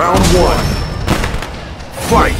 Round one. Fight!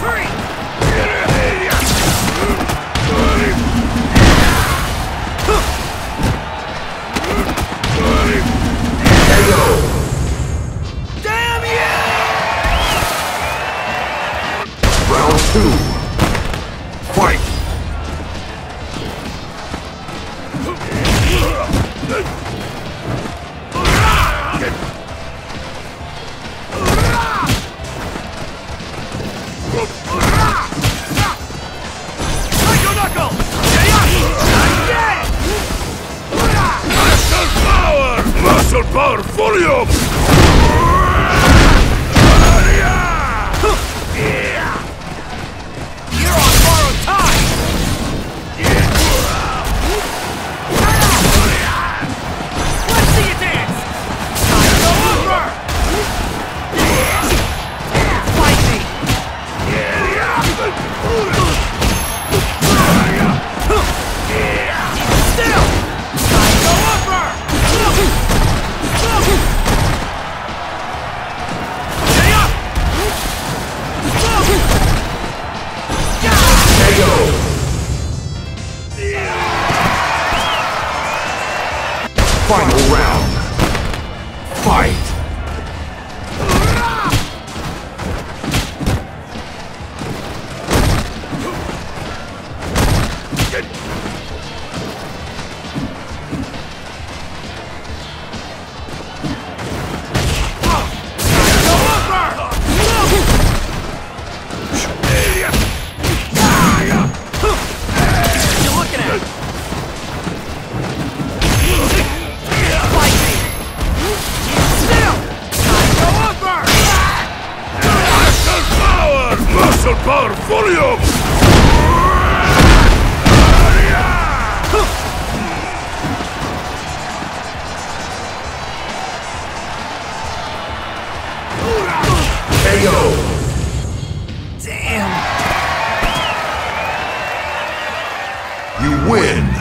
Hurry! Hurry up! Tornado! win.